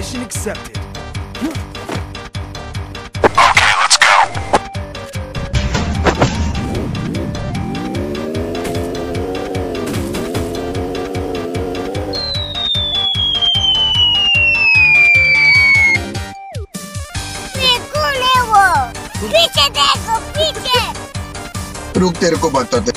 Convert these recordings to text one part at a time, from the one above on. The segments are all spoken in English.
Nice. Mission accepted. Okay, let's go. देखो ले वो पीछे देखो पीछे रुक तेरे को बताते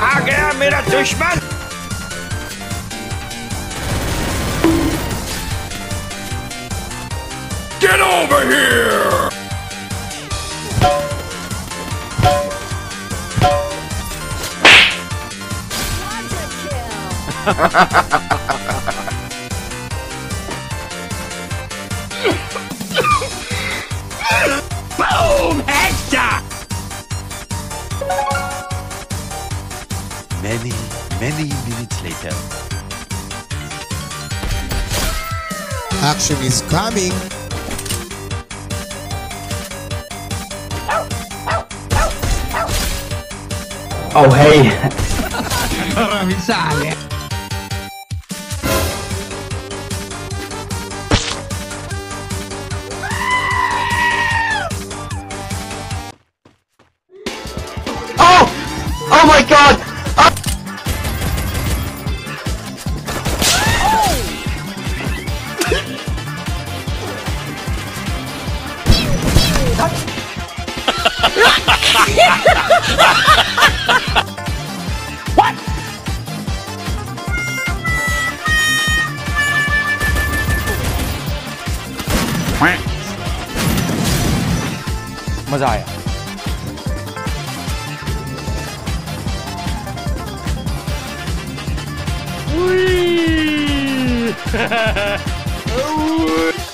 आ गया मेरा दुश्मन Get over here! Boom! Many, many minutes later. Action is coming. Oh hey, Mi oh, oh my god! what? मजा आया Wee!